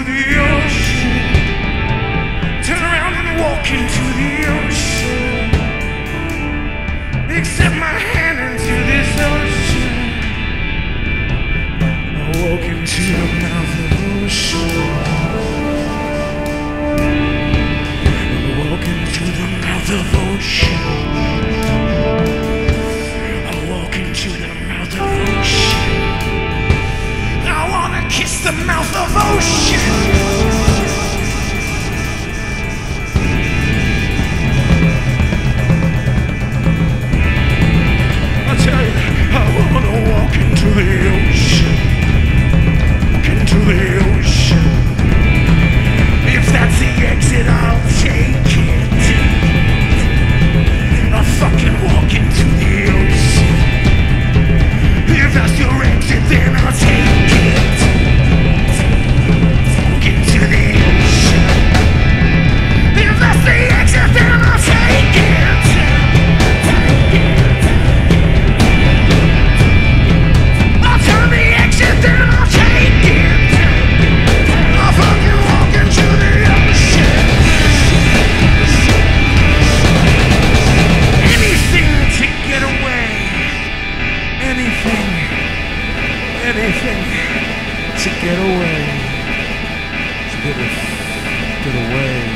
into the. Turn around and walk into the ocean. Accept my hand into this ocean. I walk into the mouth of ocean. I walk into the mouth of ocean. anything to get away, to get, a, get away.